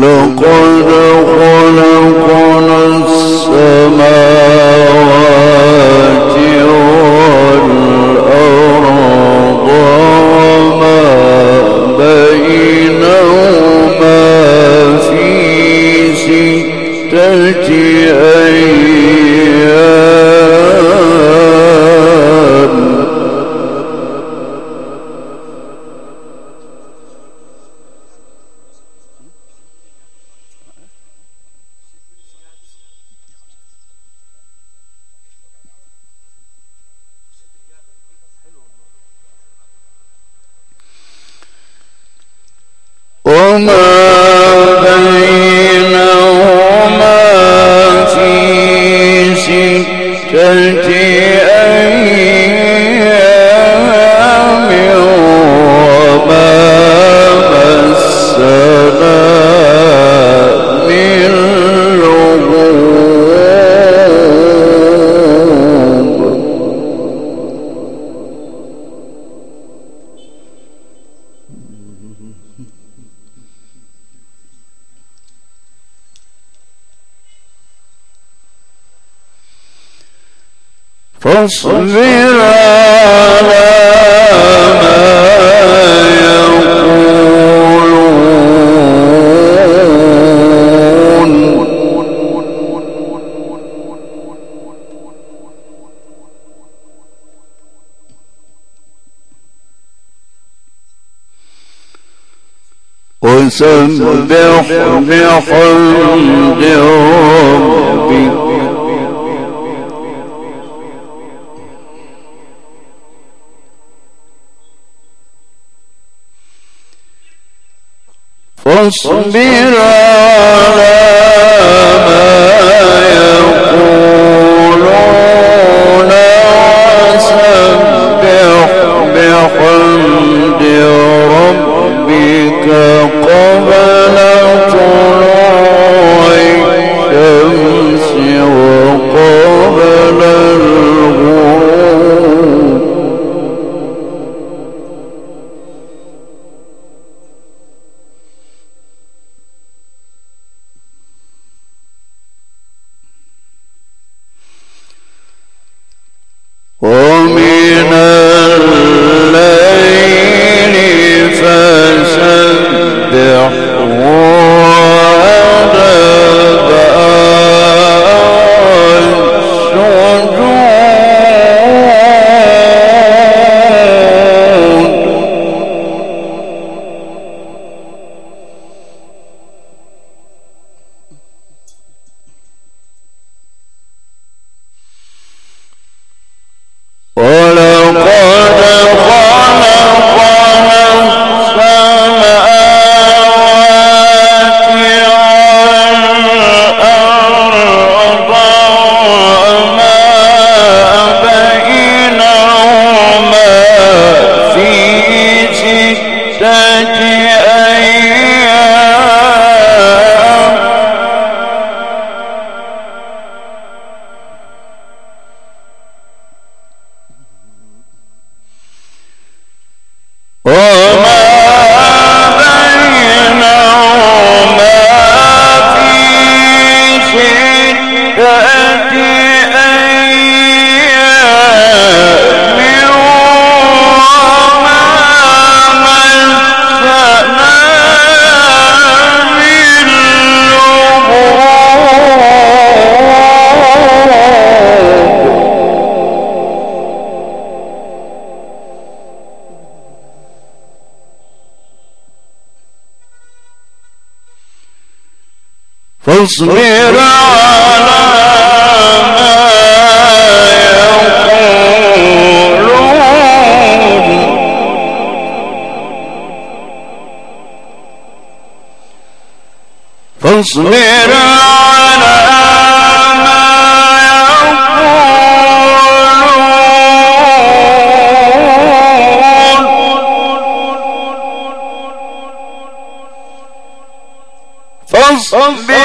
لقد فاصبر على ما يقولون وسبح بحمد ربك. Spirit of اصبر على ما يقولون فاصبر على Vamos ver.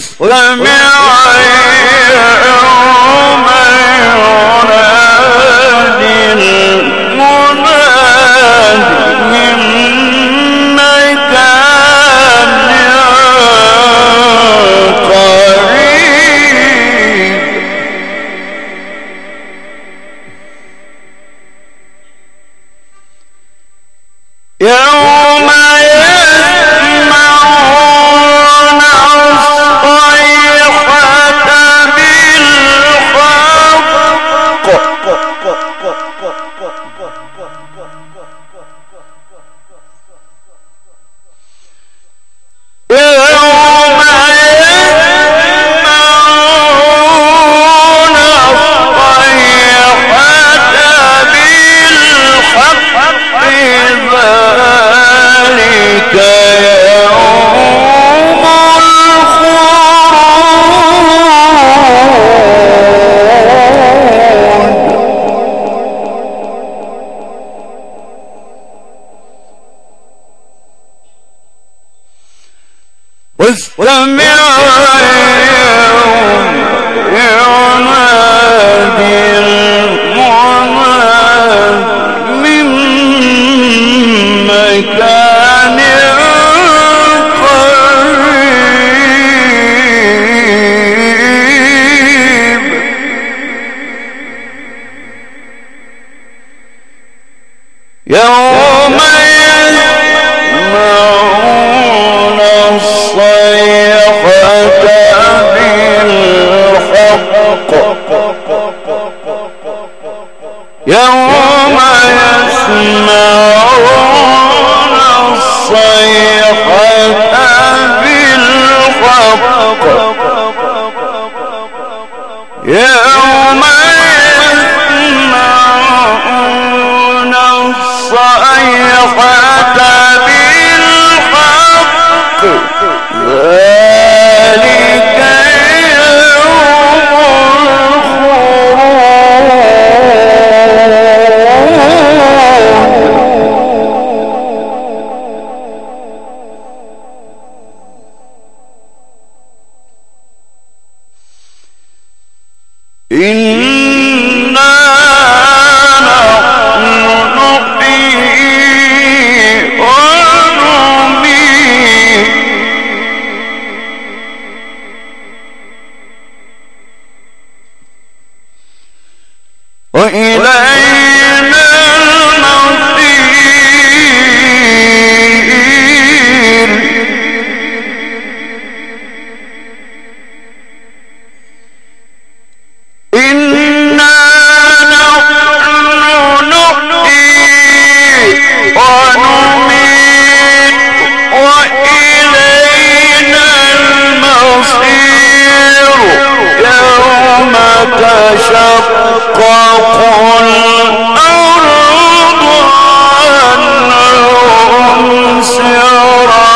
مستمع يوم ينادي المناد من مكان قريب. يوم يوم يسمعون الصيحة بالخطر تشقق الأرض عنهم سرابا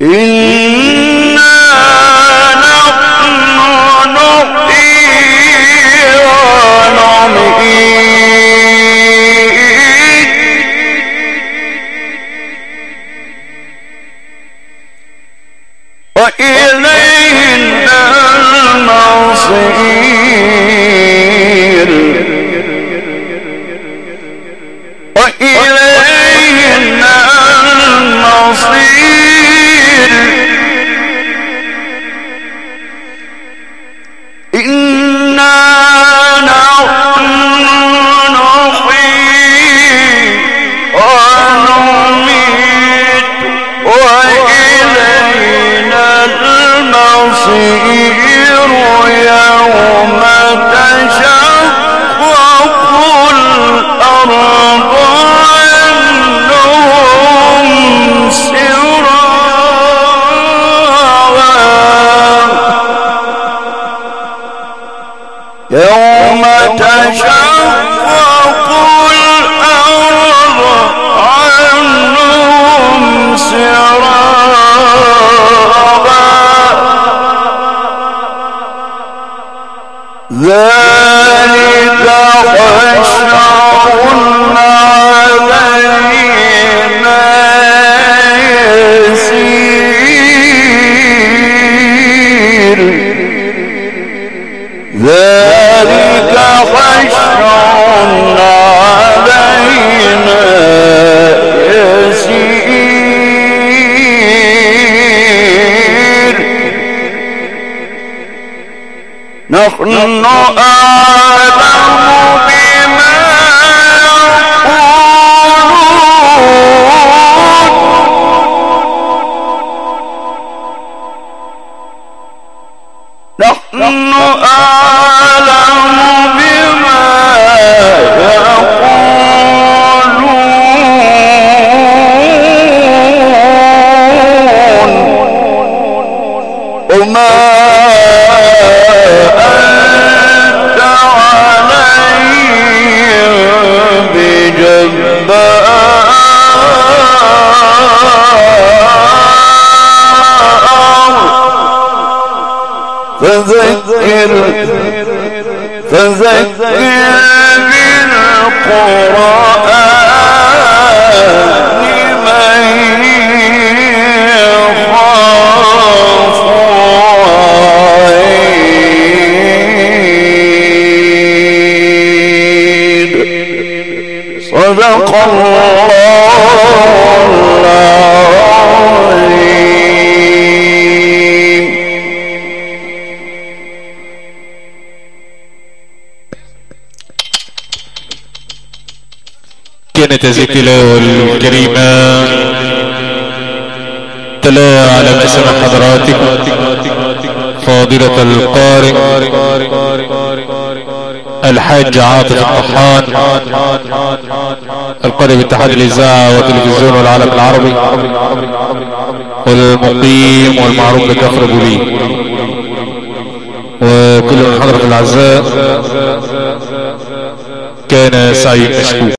إنا وإلينا المصير إنا نحن نحيي ونميت وإلينا المصير يوم ذلك حشر علينا. نحن أعلم بما يقولون. نحن أعلم بما يقولون. وما فذكر بالقرآن من يخاف وعيد صدق الله. التلاوة الكريمة تلا على مسمع حضراتكم فاضلة القارئ. الحاج عاطف الطحان. القارئ باتحاد الإذاعة والتلفزيون والعالم العربي. والمقيم والمعروف بكفر بولي. وكل من حضرة الأعزاء. كان سعيد مشكور